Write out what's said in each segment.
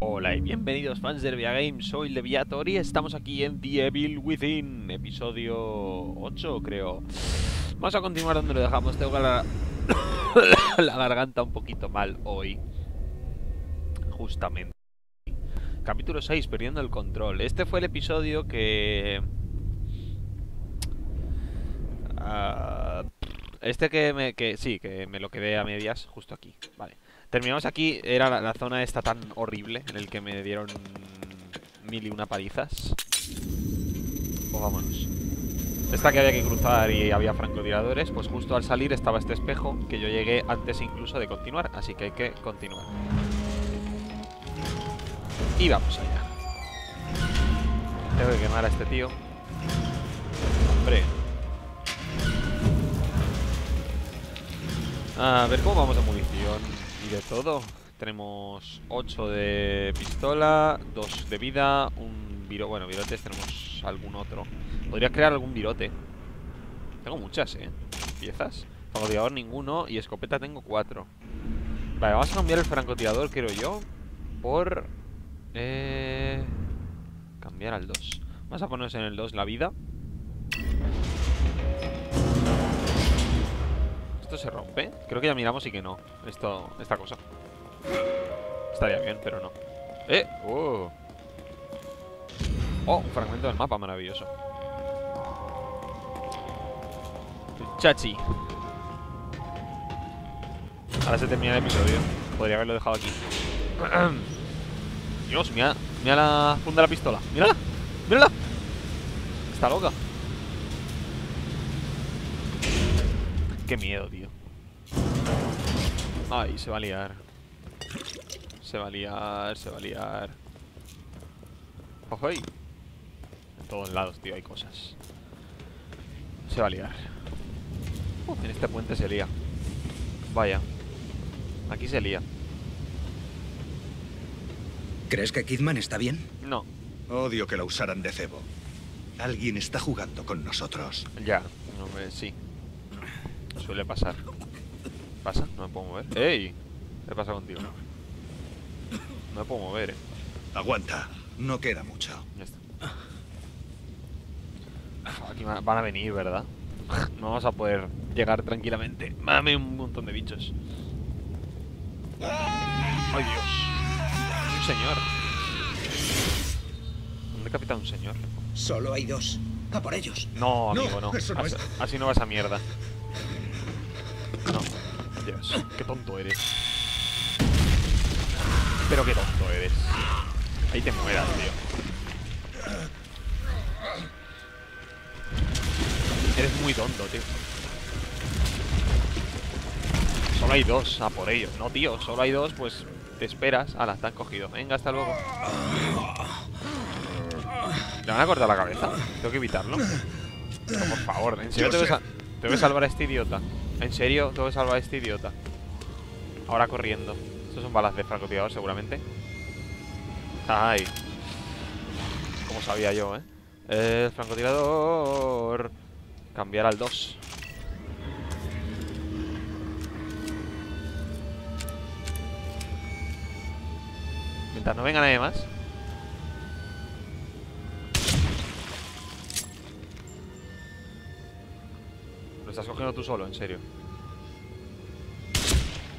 Hola y bienvenidos fans de Via Games, soy Leviator y estamos aquí en The Evil Within, episodio 8 creo. Vamos a continuar donde lo dejamos, tengo la, la garganta un poquito mal hoy, justamente. Capítulo 6, perdiendo el control. Este fue el episodio que... Ah, este que me... Que, sí, que me lo quedé a medias justo aquí, vale. Terminamos aquí, era la, zona esta tan horrible en el que me dieron mil y una palizas. Pues vámonos. Esta que había que cruzar y había francotiradores, pues justo al salir estaba este espejo que yo llegué antes incluso de continuar, así que hay que continuar. Y vamos allá. Tengo que quemar a este tío. Hombre. A ver cómo vamos a munición de todo. Tenemos 8 de pistola, 2 de vida, un virote. Bueno, virotes tenemos algún otro. Podría crear algún virote. Tengo muchas, ¿eh? Piezas. Francotirador ninguno y escopeta tengo 4. Vale, vamos a cambiar el francotirador, quiero yo, por... Eh... Cambiar al 2. Vamos a ponernos en el 2 la vida. Se rompe? Creo que ya miramos y que no Esto, esta cosa Estaría bien, pero no ¡Eh! ¡Oh! ¡Oh! Un fragmento del mapa maravilloso Chachi Ahora se termina el episodio Podría haberlo dejado aquí Dios, mira, mira la funda de la pistola ¡Mírala! ¡Mírala! Está loca Qué miedo, tío Ay, se va a liar. Se va a liar, se va a liar. ¡Ojo! En todos lados, tío, hay cosas. Se va a liar. En este puente se lía. Vaya. Aquí se lía. ¿Crees que Kidman está bien? No. Odio que lo usaran de cebo. Alguien está jugando con nosotros. Ya, no, sí. Suele pasar. ¿Pasa? No me puedo mover. ¡Ey! ¿Qué pasa contigo? No me puedo mover, eh. Aguanta. No queda mucho. Ya está. Aquí van a venir, ¿verdad? No vamos a poder llegar tranquilamente. Mame un montón de bichos. ¡Ay, Dios! Un señor. ¿Dónde capita un señor? Solo hay dos. A por ellos. No, amigo, no. no. Eso no así, no vas a mierda. Dios, qué tonto eres. Pero qué tonto eres. Ahí te mueras, tío. Eres muy tonto, tío. Solo hay dos, a por ello. No, tío, solo hay dos, pues te esperas. Ala, te han cogido. Venga, hasta luego. ¿Le van a cortar la cabeza? Tengo que evitarlo. No, por favor, en serio te voy, a, te voy a salvar a este idiota. En serio, tengo que salvar a este idiota. Ahora corriendo. Estos son balas de francotirador, seguramente. Ay. Como sabía yo, ¿eh? El francotirador. Cambiar al 2. Mientras no venga nadie más. Estás cogiendo tú solo, en serio.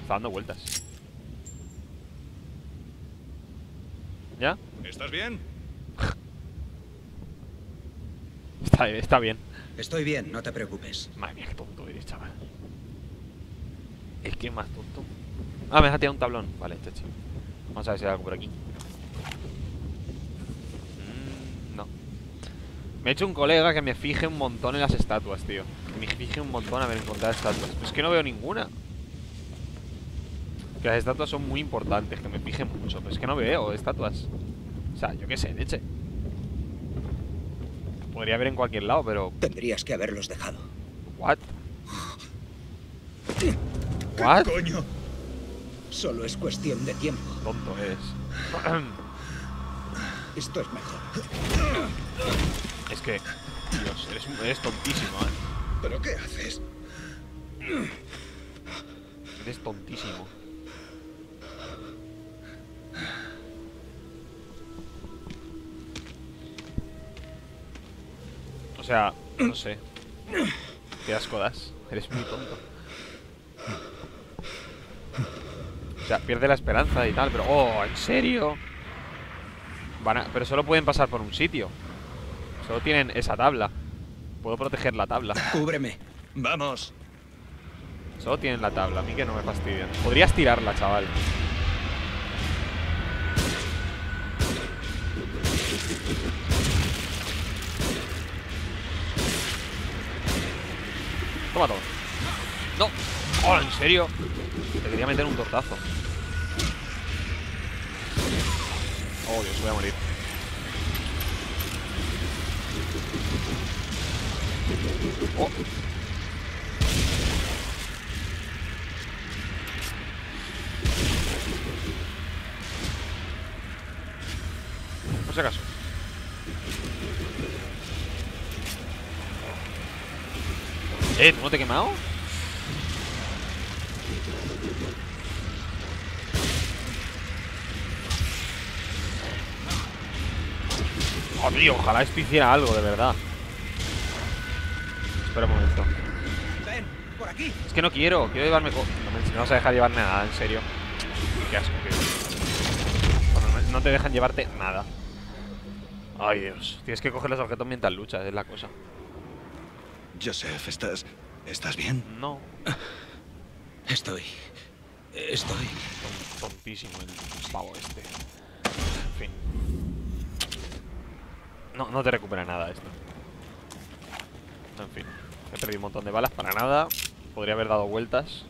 Está dando vueltas. ¿Ya? ¿Estás bien? Está, está bien. Estoy bien, no te preocupes. Madre mía, qué tonto eres, chaval. Es que más tonto. Ah, me has tirado un tablón. Vale, este chido. Vamos a ver si hay algo por aquí. Mm, no. Me he hecho un colega que me fije un montón en las estatuas, tío. Que me fije un montón a ver encontrar estatuas. Pero es que no veo ninguna. Que las estatuas son muy importantes, que me fije mucho. Pero es que no veo estatuas. O sea, yo qué sé, leche. Podría haber en cualquier lado, pero... Tendrías que haberlos dejado. ¿What? ¿What? ¿Qué coño? Solo es cuestión de tiempo. Tonto eres. Esto es mejor. Es que, Dios, eres, tontísimo, ¿eh? ¿Pero qué haces? Eres tontísimo. O sea, no sé. Te das. Eres muy tonto. O sea, pierde la esperanza y tal, pero... ¡Oh, en serio! Pero solo pueden pasar por un sitio. Solo tienen esa tabla. Puedo proteger la tabla. Cúbreme. ¡Vamos! Solo tienen la tabla, a mí que no me fastidian. Podrías tirarla, chaval. Toma todo. No. Oh, ¿en serio? Te quería meter un tortazo. Oh, Dios, voy a morir. Oh. Por si acaso. Eh, ¿tú no te he quemado? Tío, ojalá esto hiciera algo, de verdad. Espera un momento. Ven, por aquí. Es que no quiero, quiero llevarme... co- No me, vas a dejar llevarme nada, en serio. Qué asco, tío. No- te dejan llevarte nada. Ay, Dios. Tienes que coger los objetos mientras luchas, es la cosa. Joseph, ¿estás. ¿Estás bien? No, Estoy. Estoy. ton- tontísimo el pavo este. En fin. No, no te recupera nada esto. En fin. He perdido un montón de balas para nada. Podría haber dado vueltas.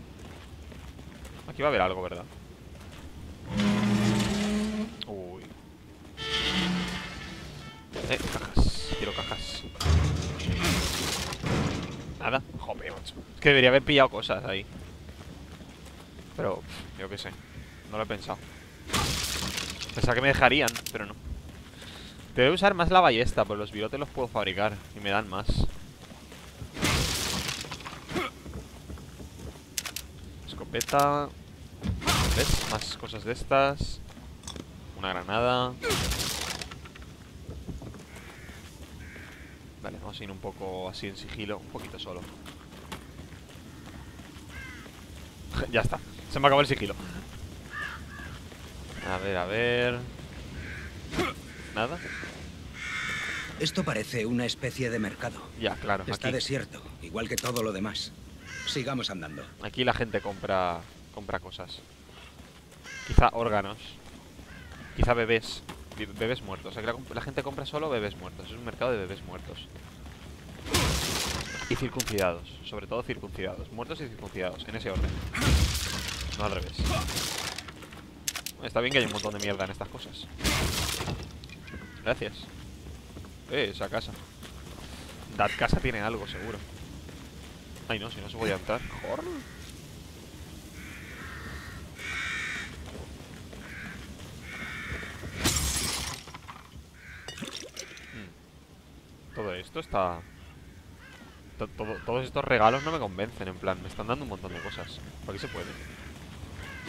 Aquí va a haber algo, ¿verdad? Uy. Eh, cajas. Quiero cajas. Nada. Joder, macho. Es que debería haber pillado cosas ahí. Pero, yo qué sé. No lo he pensado. Pensaba que me dejarían, pero no. Debo usar más la ballesta, pues los virotes los puedo fabricar y me dan más. Escopeta. ¿Ves? Más cosas de estas. Una granada. Vale, vamos a ir un poco así en sigilo. Un poquito solo. ya está. Se me acabó el sigilo. A ver, a ver. Nada. Esto parece una especie de mercado. Ya, claro. Está Aquí, desierto, igual que todo lo demás. Sigamos andando. aquí la gente compra compra cosas. Quizá órganos. Quizá bebés. Bebés muertos. Aquí la, la gente compra solo bebés muertos. Es un mercado de bebés muertos. Y circuncidados. Sobre todo circuncidados. Muertos y circuncidados. En ese orden. No al revés. Está bien que hay un montón de mierda en estas cosas. Gracias. Eh, esa casa. That casa tiene algo, seguro. Ay, no, si no se podía entrar. Joder. Hmm. Todo esto está... to- todo- todos estos regalos no me convencen, en plan, me están dando un montón de cosas. ¿Por qué se puede?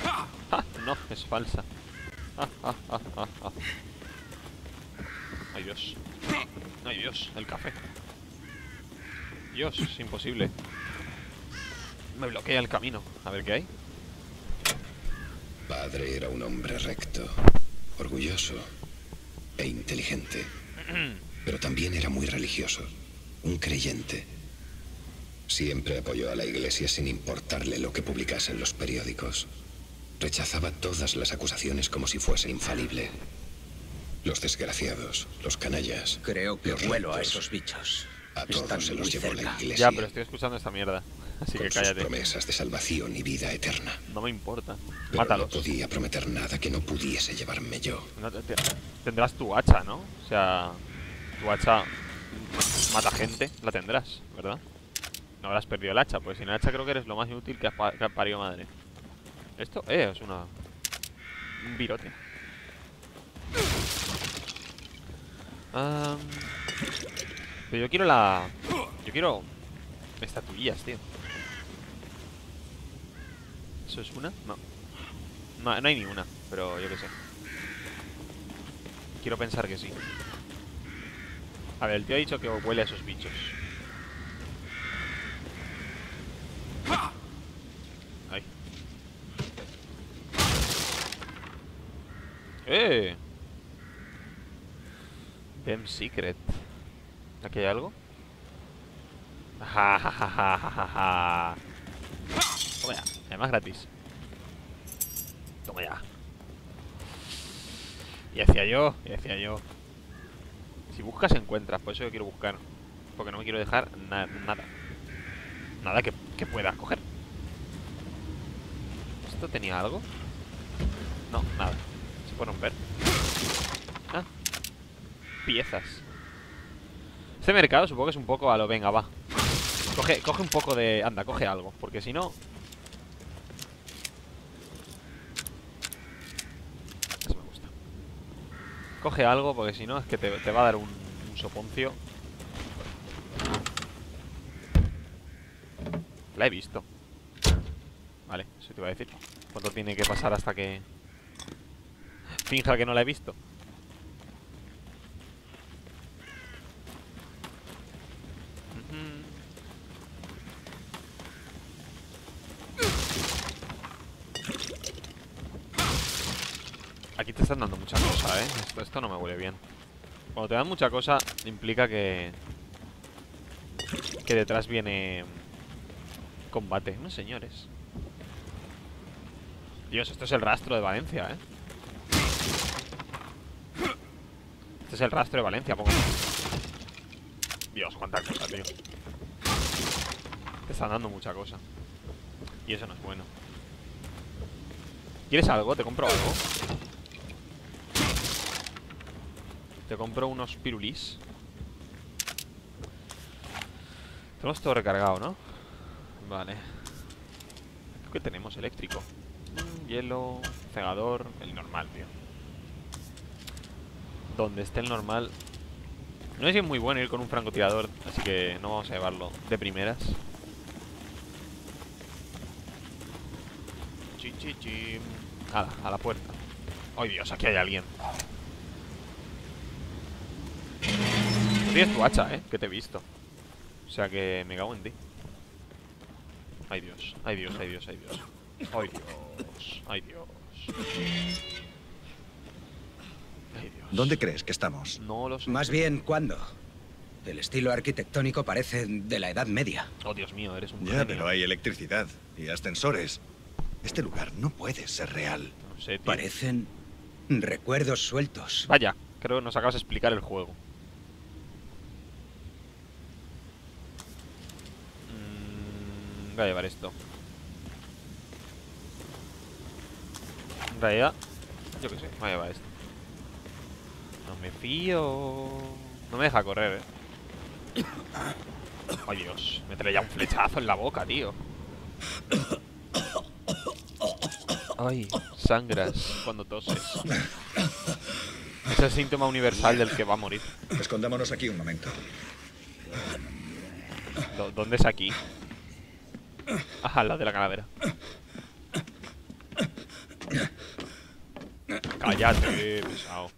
¡Ah! No, es falsa. Ah, ah, ah, ah, ah. Ay, Dios. Ay, Dios, el café. Dios, es imposible. Me bloquea el camino. A ver qué hay. Padre era un hombre recto, orgulloso e inteligente, pero también era muy religioso, un creyente. Siempre apoyó a la iglesia sin importarle lo que publicasen los periódicos. Rechazaba todas las acusaciones como si fuese infalible. Los desgraciados, los canallas, Creo que Los huelo a esos bichos. a Están todos se los llevó cerca. la iglesia. Ya, pero estoy escuchando esta mierda. Así con que sus cállate. promesas de salvación y vida eterna. No me importa. Pero Mátalos. no podía prometer nada que no pudiese llevarme yo. No te- te- tendrás tu hacha, ¿no? O sea, tu hacha mata gente, la tendrás, ¿verdad? No habrás perdido el hacha, pues sin el hacha creo que eres lo más inútil que ha, pa- que ha parido madre. Esto eh, es una... Un virote. Am, pero yo quiero la... Yo quiero... Estatuillas, tío. ¿Eso es una? No. No, no hay ni una, pero yo qué sé. Quiero pensar que sí. A ver, el tío ha dicho que huele a esos bichos. Ahí. ¡Eh! Dem Secret. ¿Aquí hay algo? Ja, ja, ja. Toma ya, además gratis. Toma ya. Y decía yo, y decía yo. Si buscas, encuentras. Por eso yo quiero buscar. Porque no me quiero dejar na- nada. Nada que, que pueda coger. ¿Esto tenía algo? No, nada. Se puede romper. Piezas. Este mercado supongo que es un poco a lo venga, va. Coge, coge un poco de... Anda, coge algo. Porque si no... Eso me gusta. Coge algo porque si no es que te, te va a dar un, un soponcio. La he visto. Vale, eso te iba a decir. ¿Cuánto tiene que pasar hasta que... Finja que no la he visto? Ujú. Aquí te están dando mucha cosa, ¿eh? Esto, esto no me huele bien. Cuando te dan mucha cosa, implica que... Que detrás viene... Combate. No, señores. Dios, esto es el rastro de Valencia, ¿eh? Este es el rastro de Valencia, pongo. Dios, cuánta cosa, tío. Te están dando mucha cosa. Y eso no es bueno. ¿Quieres algo? ¿Te compro algo? Te compro unos pirulís. Tenemos todo recargado, ¿no? Vale. ¿Qué tenemos? Eléctrico. Mm, hielo, cegador, el normal, tío. Donde esté el normal. No es muy bueno ir con un francotirador, así que no vamos a llevarlo de primeras. Chi, chi, chi. Ala, a la puerta. ¡Ay, Dios! Aquí hay alguien. Tú tienes tu hacha, ¿eh? Que te he visto. O sea que me cago en ti. Ay, Dios. Ay, Dios, ay, Dios, ay, Dios. Ay, Dios. Ay, Dios. Ay, Dios. ¿Dónde crees que estamos? No lo sé. Más bien, ¿cuándo? El estilo arquitectónico parece de la Edad Media. Oh, Dios mío, eres un Ya, genio. pero hay electricidad y ascensores. Este lugar no puede ser real. No sé, tío. Parecen recuerdos sueltos. Vaya, creo que nos acabas de explicar el juego. Mm, voy a llevar esto. En realidad, yo qué sé, voy a llevar esto. No me fío. No me deja correr, eh. Ay, Dios, me trae ya un flechazo en la boca, tío. Ay, sangras cuando toses. Es el síntoma universal del que va a morir. Escondámonos aquí un momento. ¿Dónde es aquí? Ajá, la de la calavera. Cállate, pesado.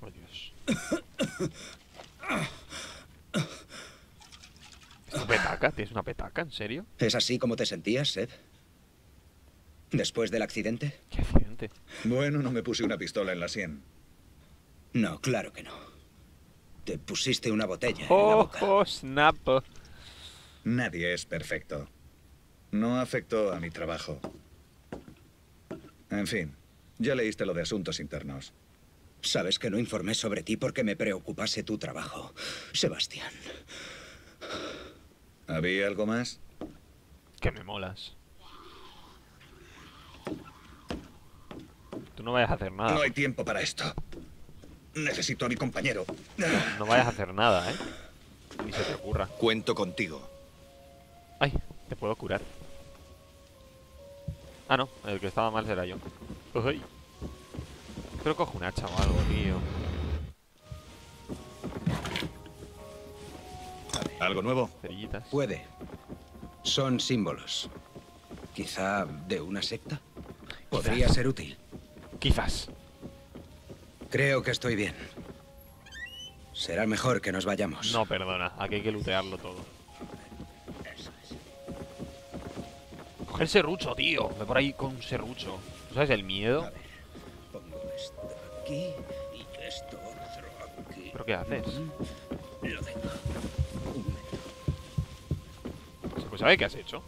Oh, Dios. ¿Es tu petaca? ¿Tienes una petaca? ¿En serio? ¿Es así como te sentías, Seb? ¿Después del accidente? ¿Qué accidente? Bueno, no me puse una pistola en la sien. No, claro que no. Te pusiste una botella en la ¡Oh, boca. oh, snap! Nadie es perfecto. No afectó a mi trabajo. En fin, ya leíste lo de asuntos internos. Sabes que no informé sobre ti porque me preocupase tu trabajo. Sebastián. ¿Había algo más? Que me molas. Tú no vayas a hacer nada. No hay tiempo para esto. Necesito a mi compañero. No vayas a hacer nada, ¿eh? Ni se te ocurra. Cuento contigo. Ay, te puedo curar. Ah, no, el que estaba mal será yo. Uy. Pero cojo un hacha o algo, tío. ¿Algo nuevo? Cerillitas. Puede. Son símbolos. Quizá de una secta. Podría ser útil. Quizás. Creo que estoy bien. Será mejor que nos vayamos. No, perdona. Aquí hay que lootearlo todo. Coge el serrucho, tío. Ve por ahí con un serrucho. ¿Tú sabes el miedo? Pongo esto aquí y esto otro aquí. ¿Pero qué haces? Lo tengo. Pues ¿sabe qué has hecho?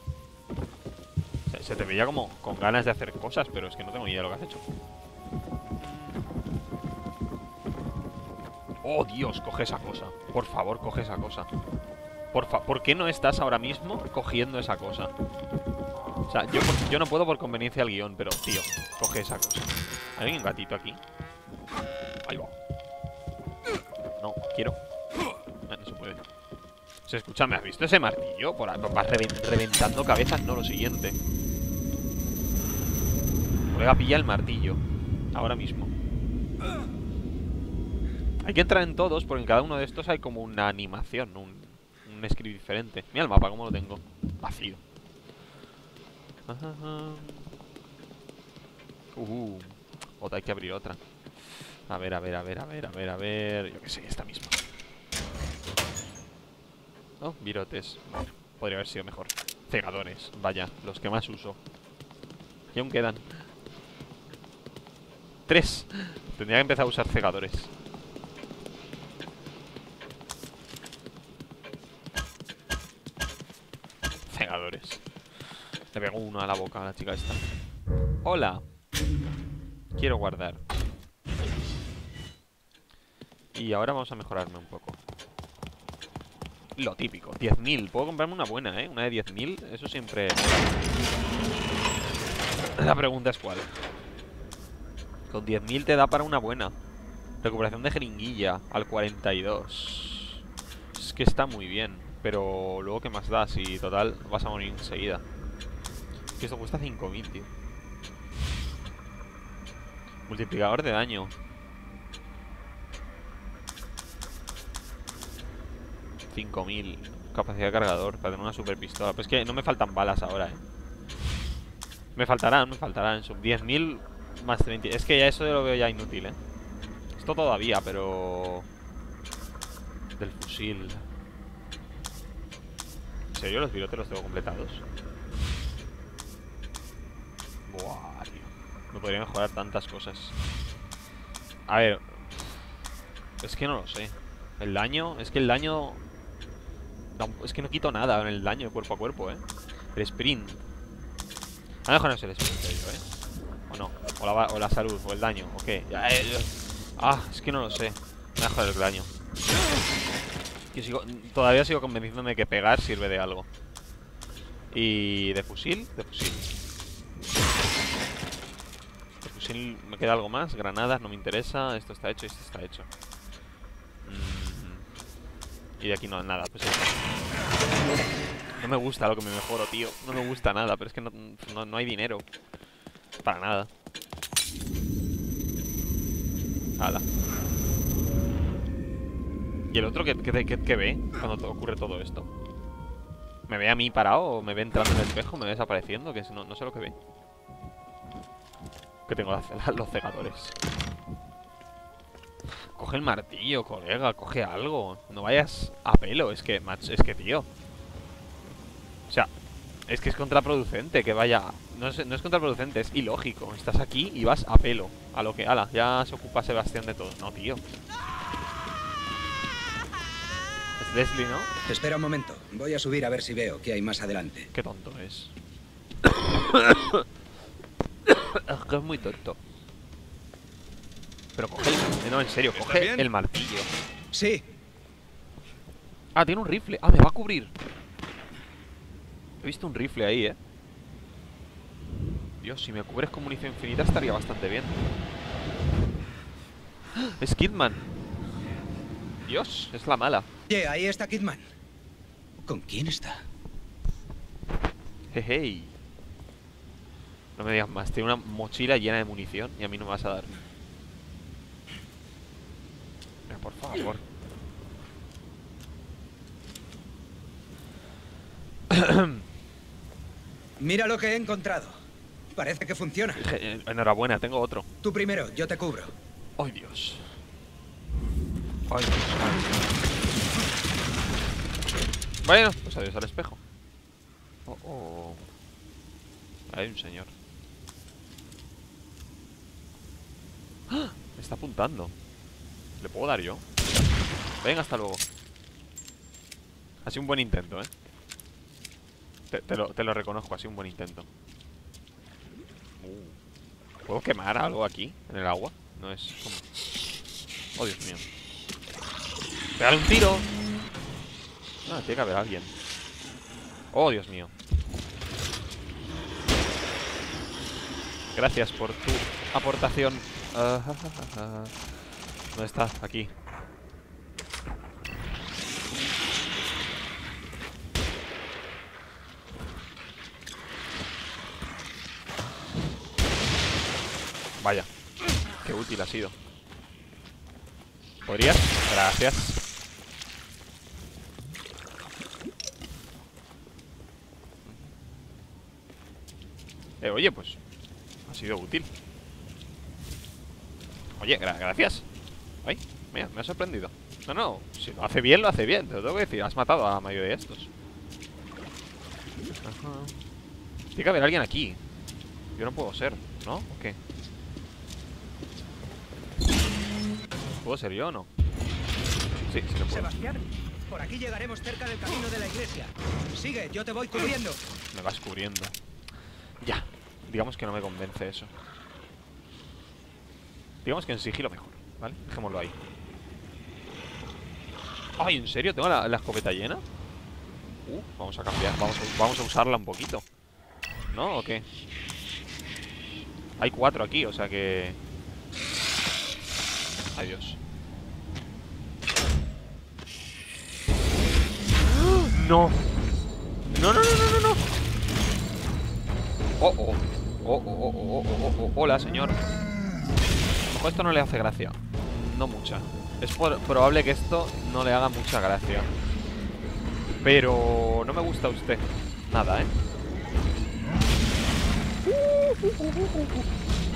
Se te veía como con ganas de hacer cosas, pero es que no tengo ni idea de lo que has hecho. Oh, Dios, coge esa cosa. Por favor, coge esa cosa. Por, fa ¿Por qué no estás ahora mismo cogiendo esa cosa? O sea, yo, yo no puedo por conveniencia al guion, pero, tío, coge esa cosa. ¿Hay un gatito aquí? Ahí va. No, quiero. Ah, no se puede. Se escucha, ¿me has visto ese martillo? Por vas reven- reventando cabezas, no lo siguiente. Colega, pilla el martillo. Ahora mismo. Hay que entrar en todos, porque en cada uno de estos hay como una animación, un, un script diferente. Mira el mapa, cómo lo tengo. Vacío. Uh, otra, hay que abrir otra. A ver, a ver, a ver, a ver, a ver, a ver. Yo qué sé, esta misma. Oh, virotes. Podría haber sido mejor. Cegadores, vaya, los que más uso. Y aún quedan. Tres. Tendría que empezar a usar. Cegadores. Uno a la boca a la chica esta. Hola. Quiero guardar. Y ahora vamos a mejorarme un poco. Lo típico, 10.000. Puedo comprarme una buena, ¿eh? Una de 10.000, eso siempre... La pregunta es cuál. Con 10.000 te da para una buena. Recuperación de jeringuilla al 42. Es que está muy bien. Pero luego, ¿qué más da? Si total vas a morir enseguida. Que esto cuesta 5.000, tío. Multiplicador de daño. 5.000 Capacidad de cargador para tener una super pistola. Pero es que no me faltan balas ahora, eh. Me faltarán, me faltarán. Son 10.000 más 30 Es que ya eso lo veo ya inútil, eh. Esto todavía, pero... Del fusil. ¿En serio los virotes los tengo completados? Me podría mejorar tantas cosas A ver Es que no lo sé El daño, es que el daño Es que no quito nada en el daño cuerpo a cuerpo, ¿eh? El sprint. A mejor no es el sprint, ¿eh? O no. O la, salud, o el daño, o qué. Eh, eh. Ah, es que no lo sé. Mejor el daño. Que sigo, todavía sigo convenciéndome de que pegar sirve de algo. Y de fusil, de fusil. Fusil me queda algo más. Granadas no me interesa. Esto está hecho y esto está hecho. Mm. Y de aquí no, nada, pues. No me gusta lo que me mejoro, tío. No me gusta nada, pero es que no, no, no hay dinero. Para nada. Hala. ¿Y el otro qué, qué- qué- qué ve cuando ocurre todo esto? ¿Me ve a mí parado o me ve entrando en el espejo? ¿Me ve desapareciendo? Que no, no sé lo que ve. Que tengo los cegadores. Coge el martillo, colega, coge algo. No vayas a pelo, es que, mach- es que, tío. O sea, es que es contraproducente que vaya. No es, no es contraproducente, es ilógico. Estás aquí y vas a pelo. A lo que, ala, ya se ocupa Sebastián de todo. No, tío. Es Leslie, ¿no? Espera un momento. Voy a subir a ver si veo qué hay más adelante. Qué tonto es. es que es muy tonto. Pero coge el... No, en serio, ¿Está coge bien? el martillo. Sí, Ah, tiene un rifle. Ah, me va a cubrir. He visto un rifle ahí, eh. Dios, si me cubres con munición infinita estaría bastante bien. Es Kidman. Dios, es la mala. Oye, ahí está Kidman. ¿Con quién está? Jeje. No me digas más, tiene una mochila llena de munición y a mí no me vas a dar. Venga, por favor. Mira lo que he encontrado. Parece que funciona. Eh, enhorabuena, tengo otro. Tú primero, yo te cubro. ¡Ay, Dios! ¡Ay, Dios! Bueno, pues adiós al espejo. Oh, oh. Hay un señor. Me está apuntando. ¿Le puedo dar yo? Venga, hasta luego. Ha sido un buen intento, ¿eh? Te, lo, reconozco, ha sido un buen intento. Uh. ¿Puedo quemar algo aquí? ¿En el agua? No es como... Oh, Dios mío. ¡Pégale un tiro! Ah, tiene que haber alguien. Oh, Dios mío. Gracias por tu aportación. Ah. ¿Dónde está? Aquí. Vaya. Qué útil ha sido. ¿Podrías? Gracias. Eh, oye, pues Ha sido útil Oye, gra- gracias Ay, mira, me ha sorprendido No, no, si lo hace bien, lo hace bien Te lo tengo que decir, has matado a la mayoría de estos Ajá. Tiene que haber alguien aquí Yo no puedo ser, ¿no? ¿O qué? ¿Puedo ser yo o no? Sí, sí que puedo Sebastián, por aquí llegaremos cerca del camino de la iglesia. Sigue, yo te voy cubriendo. Me vas cubriendo. Ya. Digamos que no me convence eso. Digamos que en sigilo mejor, ¿vale? Dejémoslo ahí. Ay, ¿en serio? ¿Tengo la, la escopeta llena? Uh, vamos a cambiar. Vamos a, vamos a usarla un poquito. ¿No? ¿O qué? Hay cuatro aquí, o sea que... Ay, Dios. No. No, no, no, no, no, no. Oh, oh. Oh, oh, oh, oh, oh, oh, oh. Hola, señor. Esto no le hace gracia. No mucha. Es probable que esto no le haga mucha gracia. Pero no me gusta usted. Nada, ¿eh?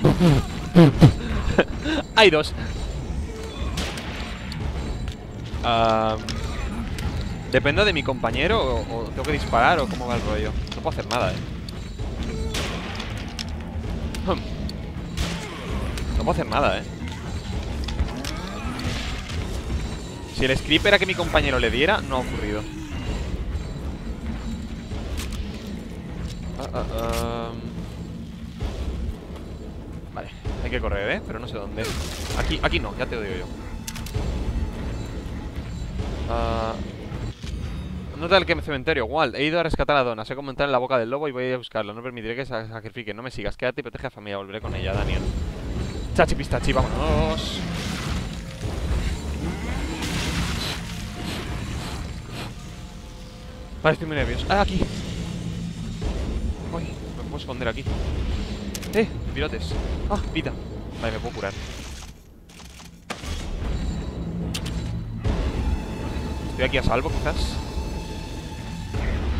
Hay dos. Am, Dependo de mi compañero o, o tengo que disparar o cómo va el rollo. No puedo hacer nada, eh. No puedo hacer nada, eh. Si el script era que mi compañero le diera, no ha ocurrido. Ah, ah, ah. Vale, hay que correr, ¿eh? Pero no sé dónde. Aquí, aquí no, ya te lo digo yo. Ah, Nota del que cementerio, Walt. He ido a rescatar a Donna. Sé cómo entrar en la boca del lobo y voy a buscarlo. No permitiré que se sacrifique. No me sigas. Quédate y protege a familia. Volveré con ella, Daniel. Chachi pistachi, vámonos. Vale, estoy muy nervioso. Ah, aquí. Uy, me puedo esconder aquí. Eh, pilotes. Ah, vida. Vale, me puedo curar. Estoy aquí a salvo, quizás.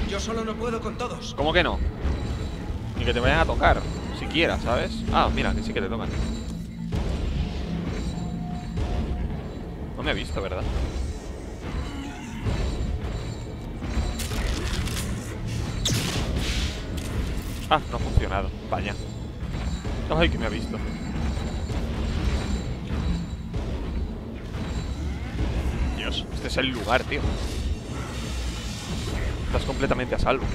Yo solo no puedo con todos. ¿Cómo que no? Ni que te vayan a tocar, siquiera, ¿sabes? Ah, mira, que sí que te tocan. No me ha visto, ¿verdad? Ah, no ha funcionado. Vaya. Ay, que me ha visto. Dios, este es el lugar, tío. Estás completamente a salvo.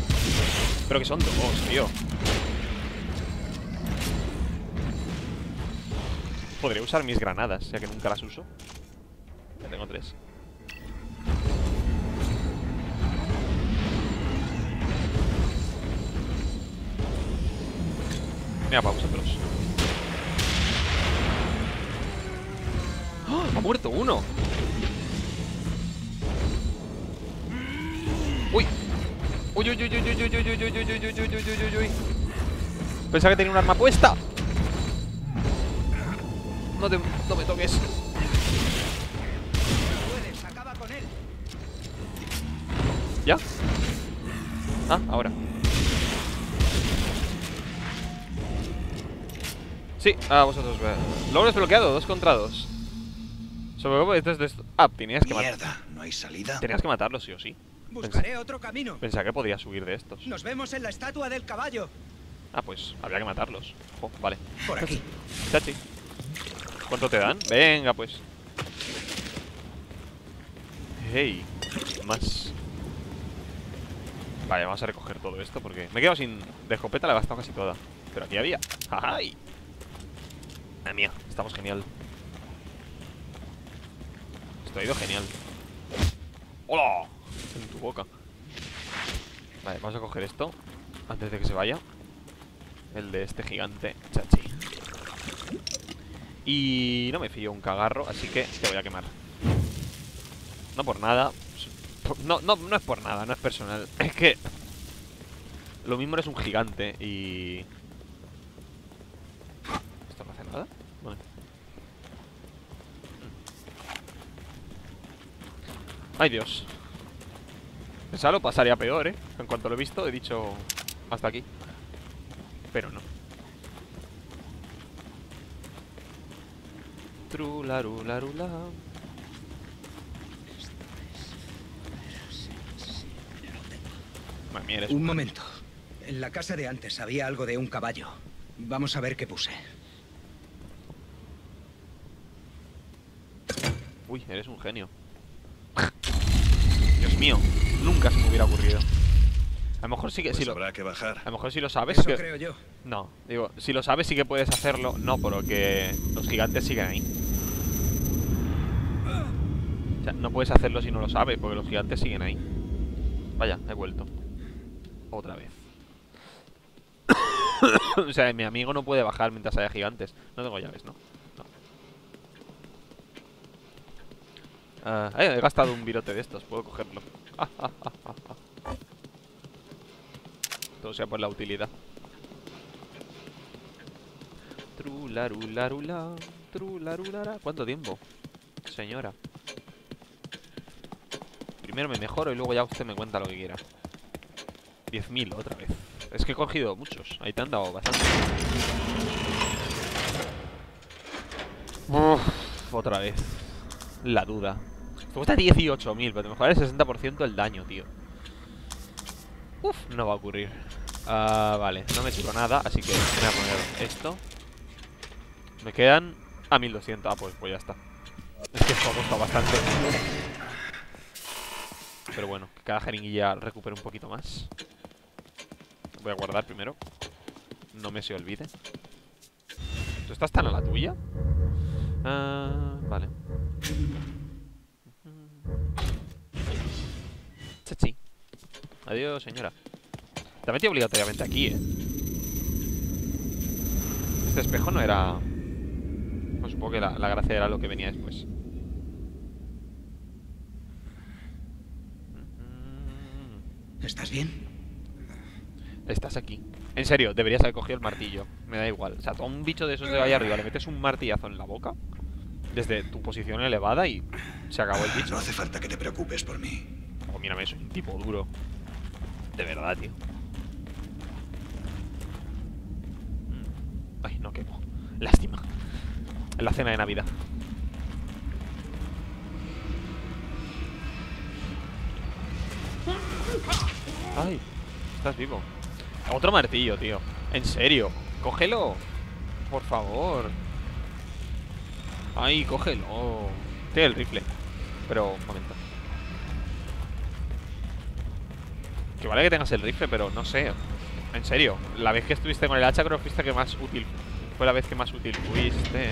Pero que son dos, tío. Podría usar mis granadas, ya que nunca las uso. Ya tengo tres. Mira, para vosotros. ¡Ah! ¡Ha muerto uno! ¡Uy! ¡Uy, uy, uy, uy, uy, uy, uy, uy, uy, uy, uy, uy, uy, uy, uy, uy, uy! Pensaba que tenía un arma puesta. No, te, no me toques. ¿Ya? Ah, ahora. Sí, a vosotros. ve. Logro desbloqueado, dos contra dos. Sobre esto es de esto. Ah, tenías que, ma- Mierda, ¿no hay salida? tenías que matarlo, sí o sí. Buscaré otro camino. Pensaba que podía subir de estos. Nos vemos en la estatua del caballo. Ah, pues habría que matarlos. Jo, vale. Por aquí. Chachi. ¿Cuánto te dan? Venga, pues. Hey, más. Vale, vamos a recoger todo esto porque me he quedado sin. De escopeta la he gastado casi toda. Pero aquí había. ¡Ay! Madre mía, estamos genial. Esto ha ido genial. ¡Hola! En tu boca. Vale, vamos a coger esto antes de que se vaya. El de este gigante chachi. Y no me fío un cagarro, así que te voy a quemar. No por nada. No, no, no es por nada, no es personal. Es que... Lo mismo eres un gigante y... ¿Esto no hace nada? Vale. Ay, Dios. Pensaba lo pasaría peor, ¿eh? En cuanto lo he visto, he dicho... Hasta aquí. Pero no. Trularula. Eres Un momento. En la casa de antes había algo de un caballo. Vamos a ver qué puse. Uy, eres un genio. Dios mío, nunca se me hubiera ocurrido. A lo mejor sí que Pues si lo, habrá que bajar. a lo mejor si lo sabes Eso que- creo yo. No, digo, si lo sabes sí que puedes hacerlo. No, porque los gigantes siguen ahí. O sea, no puedes hacerlo si no lo sabes, porque los gigantes siguen ahí. Vaya, he vuelto. Otra vez. o sea, mi amigo no puede bajar mientras haya gigantes. No tengo llaves, ¿no? Ah, eh, he gastado un virote de estos, puedo cogerlo. Todo sea por la utilidad. Trularula, trularula. ¿Cuánto tiempo? Señora. Primero me mejoro y luego ya usted me cuenta lo que quiera. 10.000 otra vez. Es que he cogido muchos. Ahí te han dado bastante. Uf, otra vez. La duda. Esto cuesta 18.000, pero te mejora el 60% el daño, tío. Uf, no va a ocurrir. Ah, vale, no me sirve nada, así que voy a poner esto. Me quedan a 1200. Ah, pues, pues ya está. Es que esto ha costado bastante. Pero bueno, que cada jeringuilla recupere un poquito más. Voy a guardar primero. No me se olvide. ¿Tú estás tan a la tuya? Ah, vale. Chachi. Adiós, señora. Te metí obligatoriamente aquí, ¿eh? Este espejo no era... Supongo que la, la gracia era lo que venía después. ¿Estás bien? Estás aquí. En serio, deberías haber cogido el martillo. Me da igual. O sea, a un bicho de esos de ahí arriba le metes un martillazo en la boca desde tu posición elevada y se acabó el bicho. No hace falta que te preocupes por mí. Oh, mírame, soy un tipo duro. De verdad, tío. Mm. Ay, no quemo. Lástima. En la cena de Navidad. Ay, estás vivo. Otro martillo, tío. En serio. Cógelo. Por favor. Ay, cógelo. Tiene el rifle. Pero, un momento. Que vale que tengas el rifle, pero no sé. En serio, la vez que estuviste con el hacha creo que fuiste que más útil. Fue la vez que más útil fuiste.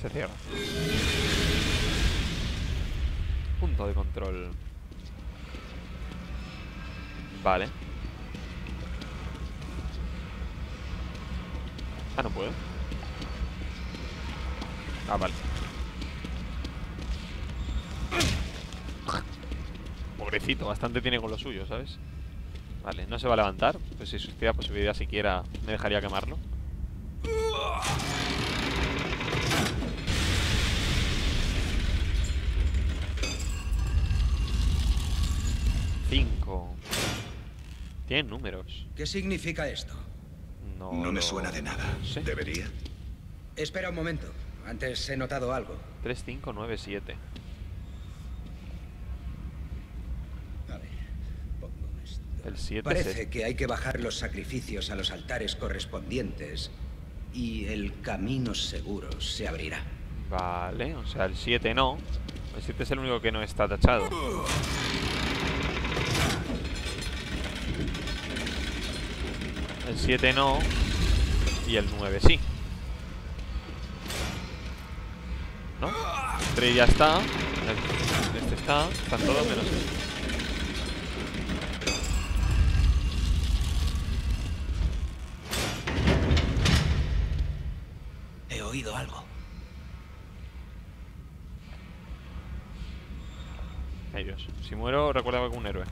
Se cierra. Punto de control. Vale. Ah, no puedo. Ah, vale. Pobrecito, bastante tiene con lo suyo, ¿sabes? Vale, no se va a levantar. Pues si sucediera posibilidad siquiera me dejaría quemarlo. Tienen números. ¿Qué significa esto? No, No me suena de nada. ¿Debería? Espera un momento. Antes he notado algo. 3, 5, 9, 7. A ver, pongo esto. El 7 es Parece que hay que bajar los sacrificios a los altares correspondientes y el camino seguro se abrirá. Vale, o sea, el 7 no. El 7 es el único que no está tachado. El 7 no. Y el 9 sí. ¿No? El 3 ya está. Este está. Están todos menos este. He oído algo. Dios. Si muero, recuérdame como un héroe.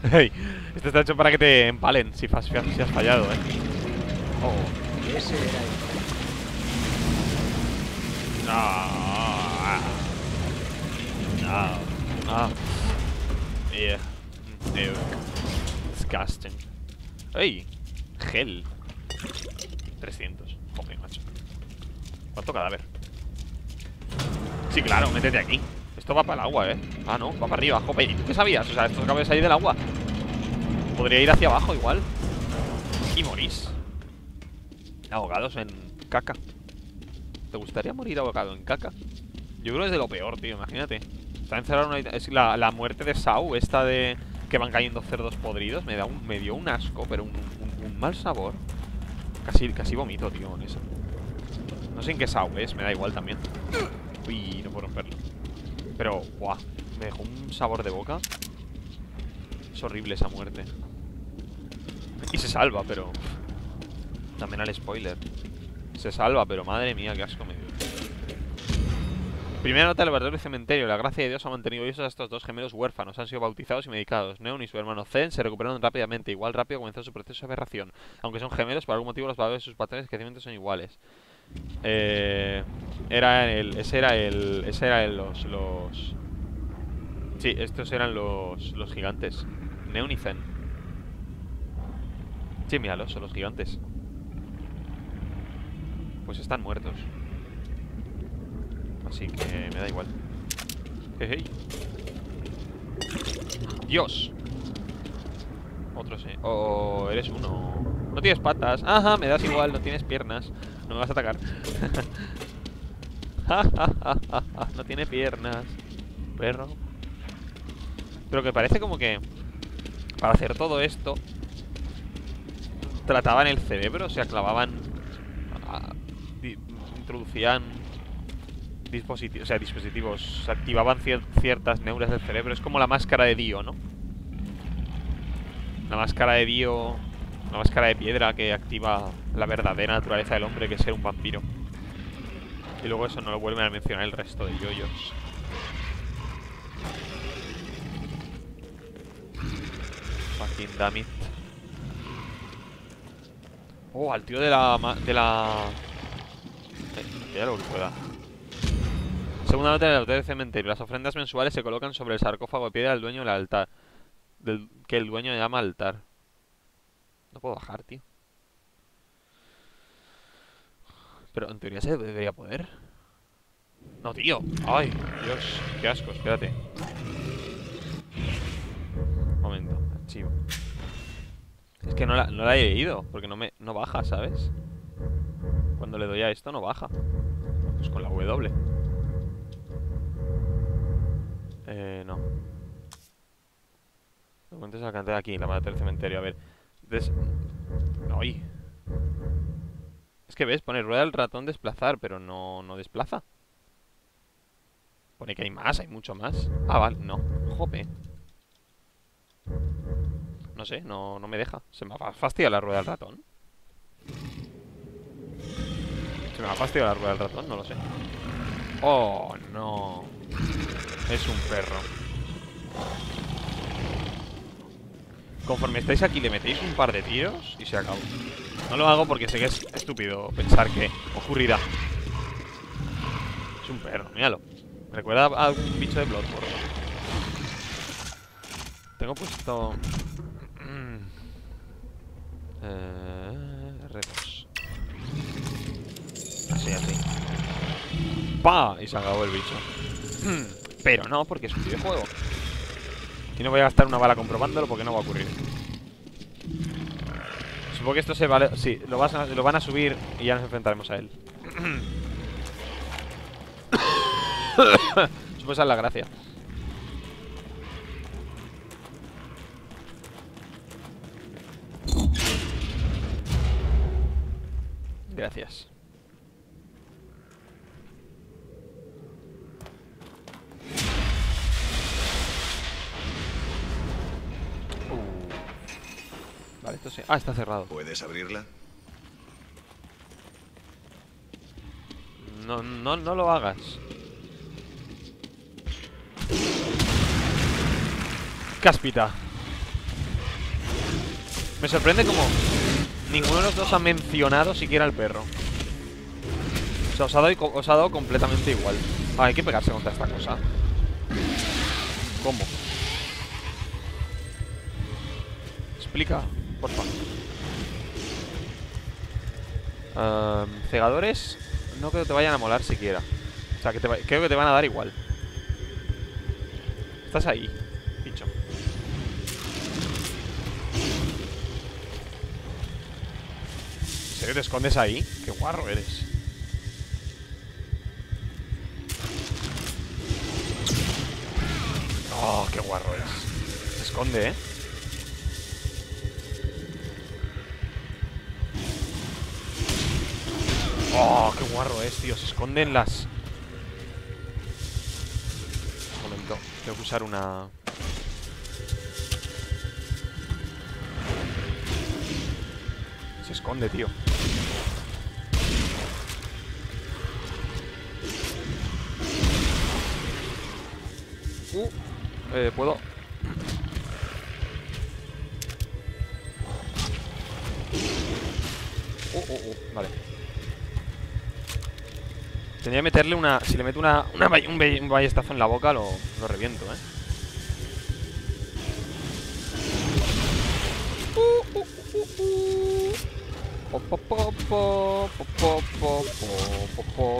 Hey, esto está hecho para que te empalen si, has si has fallado, eh. Oh. Ese era el... Ah. Ah. Ah. Yeah. Ew. Disgusting. ¡Ey! Gel. 300. Joder, macho. ¿Cuánto cadáver? Sí, claro, métete aquí. Esto va para el agua, ¿eh? Ah, no, va para arriba. Joder, ¿y tú qué sabías? O sea, esto acaba de salir del agua. Podría ir hacia abajo igual. Y morís. Ahogados en caca. ¿Te gustaría morir ahogado en caca? Yo creo que es de lo peor, tío, imagínate. Está encerrado en una Es la, la muerte de Sau, esta de que van cayendo cerdos podridos, me da un, me dio un asco, pero un mal sabor. Casi, casi vomito, tío, con eso. No sé en qué Sau es, me da igual también. Uy, no puedo romperlo. Pero, guau, me dejó un sabor de boca. Es horrible esa muerte. Y se salva, pero... También al spoiler. Se salva, pero madre mía, qué asco me dio. Primera nota del verdadero cementerio. La gracia de Dios ha mantenido vivos a estos dos gemelos huérfanos. Han sido bautizados y medicados. Neon y su hermano Zen se recuperaron rápidamente. Igual rápido comenzó su proceso de aberración. Aunque son gemelos, por algún motivo los valores de sus patrones de crecimiento son iguales. Eh, era el, ese era el, ese era el, los, los, sí, estos eran los, los gigantes. Neon y Zen. Sí, míralos, son los gigantes. Pues están muertos. Así que me da igual. Dios. Otro sí. Oh, eres uno. No tienes patas. Ajá, me das igual, no tienes piernas. No me vas a atacar. no tiene piernas. Perro. Pero que parece como que para hacer todo esto trataban el cerebro, o sea, clavaban introducían dispositivos, o sea, dispositivos, activaban cier- ciertas neuras del cerebro. Es como la máscara de Dio, ¿no? La máscara de Dio, la máscara de piedra que activa la verdadera naturaleza del hombre, que es ser un vampiro. Y luego eso no lo vuelven a mencionar el resto de yoyos. Fucking damn. Oh, al tío de la... De la... Ya lo que pueda. Segunda nota del altar del cementerio. Las ofrendas mensuales se colocan sobre el sarcófago de piedra del dueño del altar. Del, que el dueño llama altar. No puedo bajar, tío. Pero en teoría se debería poder. No, tío. Ay, Dios. Qué asco, espérate. Momento, archivo. Es que no la, no la he leído, porque no me no baja, ¿sabes? Cuando le doy a esto no baja. Pues con la W. Eh, no. De la cantera aquí, la mata del cementerio. A ver. Des... ¡Ay! Es que ves, pone rueda del ratón desplazar, pero no, no desplaza. Pone que hay más, hay mucho más. Ah, vale, no. Jope. No sé, no, no me deja. Se me va a fastidiar la rueda del ratón. Se me va a fastidiar la rueda del ratón, no lo sé. Oh, no. Es un perro. Conforme estáis aquí le metéis un par de tiros y se acabó. No lo hago porque sé que es estúpido pensar que ocurrirá. Es un perro, míralo. Recuerda a algún bicho de Bloodborne. Tengo puesto Eh, R2. Así, así. ¡Pa! Y se acabó el bicho. Pero no, porque es un videojuego. Y no voy a gastar una bala comprobándolo porque no va a ocurrir. Supongo que esto se vale... Sí, lo, vas a- lo van a subir y ya nos enfrentaremos a él. Supongo esa es la gracia. Gracias. Ah, está cerrado. ¿Puedes abrirla? No, no, no lo hagas. Cáspita. Me sorprende como ninguno de los dos ha mencionado siquiera al perro. O sea, os ha dado, os ha dado completamente igual. Ah, hay que pegarse contra esta cosa. ¿Cómo? Explica, Cegadores no creo que te vayan a molar siquiera. O sea, que te va- creo que te van a dar igual. Estás ahí, bicho. ¿En serio te escondes ahí? Qué guarro eres. Oh, qué guarro eres. Se esconde, ¿eh? Oh, qué guarro es, tío. Se esconden las... Un momento. Tengo que usar una... Se esconde, tío. Uh, eh, puedo... Uh, uh, uh, vale. Tendría que meterle una... Si le meto una, una un ballestazo en la boca, lo, lo reviento, ¿eh?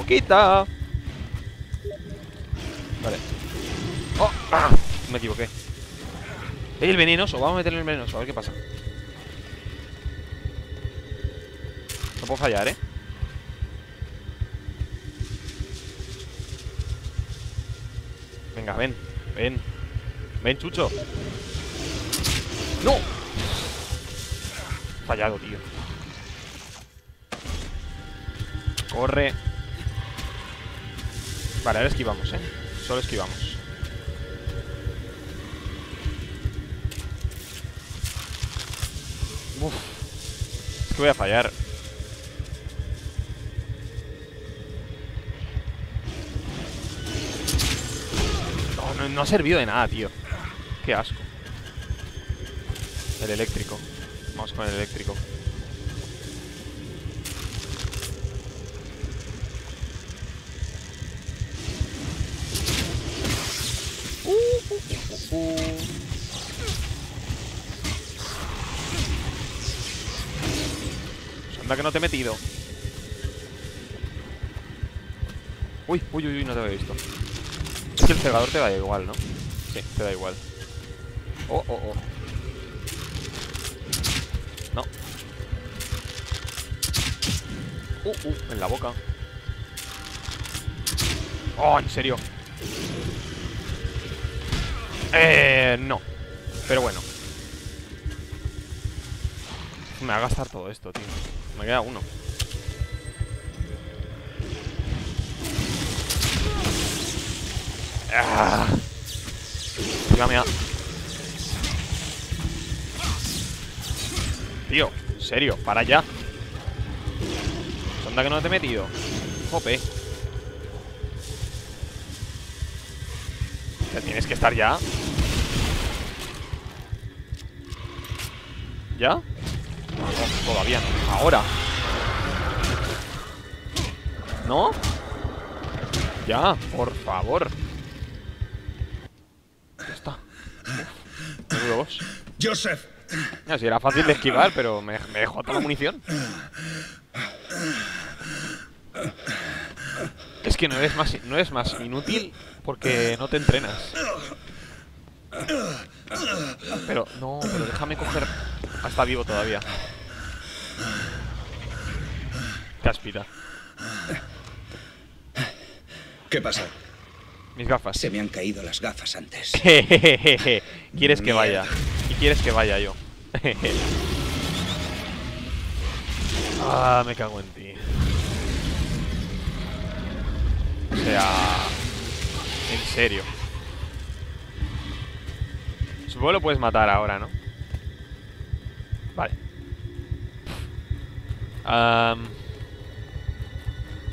¡Quita! Vale. ¡Oh! Ah, me equivoqué. ¡Ey, el venenoso! Vamos a meterle el venenoso, a ver qué pasa. No puedo fallar, ¿eh? Venga, ven, ven. Ven, chucho. ¡No! Fallado, tío. Corre. Vale, ahora esquivamos, ¿eh? Solo esquivamos. Uf. Es que voy a fallar. No, ha servido de nada, tío. Qué asco. El eléctrico. Vamos con el eléctrico. Uh, uh, uh, anda que no te he metido. Uy, uy, uy, no te había visto. Es que el cegador te da igual, ¿no? Sí, te da igual. Oh, oh, oh. No. Uh, uh, en la boca. Oh, en serio. Eh, no. Pero bueno. Me va a gastar todo esto, tío. Me queda uno. Ah. Tío, serio, para ya. Sonda que no te he metido. Jope. Ya tienes que estar ya. ¿Ya? No, todavía no. Ahora. ¿No? Ya, por favor. Joseph, No, si era fácil de esquivar, pero me, me dejó toda la munición. Es que no es más, no más inútil porque no te entrenas. Pero, no, pero déjame coger... Ah, está vivo todavía. Cáspita. ¿Qué pasa? Mis gafas. Se me han caído las gafas antes. quieres que vaya. Y quieres que vaya yo. ah, me cago en ti. O sea... En serio. Supongo que lo puedes matar ahora, ¿no? Vale. Am,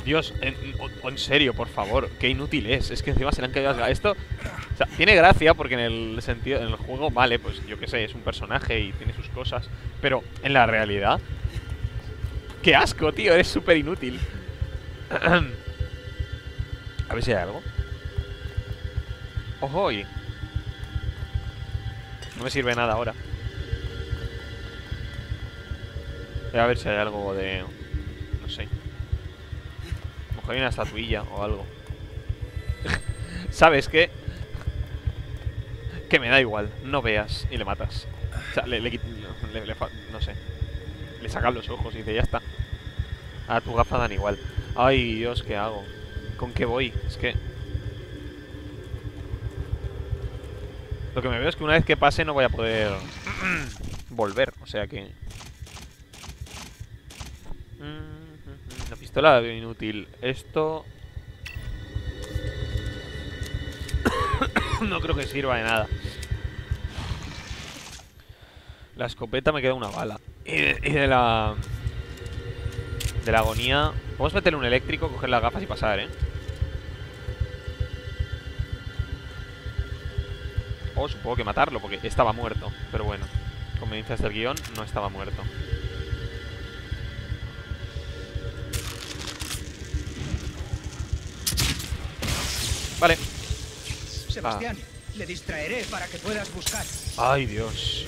Dios, en, serio, por favor, qué inútil es. Es que encima se le han caído Esto, o sea, tiene gracia porque en el sentido, en el juego, vale, pues yo qué sé, es un personaje y tiene sus cosas. Pero en la realidad, qué asco, tío, eres súper inútil. A ver si hay algo. Ojo, no me sirve nada ahora. Voy a ver si hay algo de... Hay una estatuilla o algo. ¿Sabes qué? Que me da igual. No veas y le matas. O sea, le, le le- le no sé. Le sacan los ojos y dice, ya está. A tu gafa dan igual. Ay, Dios, ¿qué hago? ¿Con qué voy? Es que... Lo que me veo es que una vez que pase no voy a poder volver, o sea que... La pistola la inútil. Esto... no creo que sirva de nada. La escopeta me queda una bala. Y de, la... De la agonía... Vamos a meterle un eléctrico, coger las gafas y pasar, ¿eh? O supongo que matarlo, porque estaba muerto. Pero bueno, conveniencias del guion, no estaba muerto. Vale. Sebastián, le distraeré para que puedas buscar. Ay, Dios.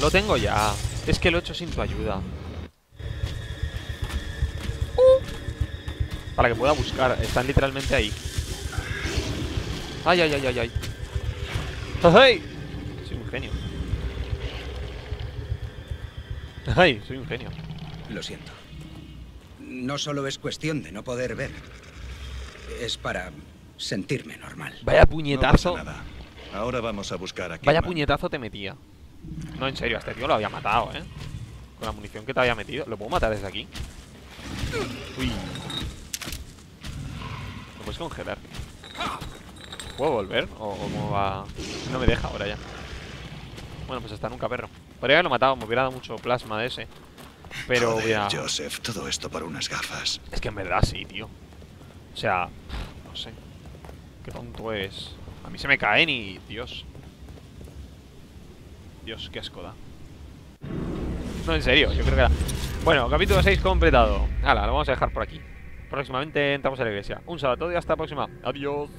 Lo tengo ya. Es que lo he hecho sin tu ayuda. Uh. Para que pueda buscar. Están literalmente ahí. Ay, ay, ay, ay, ay. ¡Ay! Soy un genio. ¡Ay! Soy un genio. Lo siento. No solo es cuestión de no poder ver. Es para sentirme normal. Vaya No pasa puñetazo. nada. Ahora vamos a buscar a Vaya puñetazo te metía. No, en serio, a este tío lo había matado, ¿eh? Con la munición que te había metido. ¿Lo puedo matar desde aquí? Uy. ¿Lo puedes congelar? ¿Puedo volver? ¿O, o cómo va? No me deja ahora ya. Bueno, pues hasta nunca, perro. Podría haberlo matado, me hubiera dado mucho plasma de ese. Pero Joder, hubiera... Joseph, todo esto por unas gafas. Es que en verdad sí, tío. O sea, no sé. Qué tonto es. A mí se me caen y... Dios. Dios, qué asco da. No, en serio, yo creo que era... Bueno, capítulo 6 completado. Hala, lo vamos a dejar por aquí. Próximamente entramos a la iglesia. Un saludo y hasta la próxima. Adiós.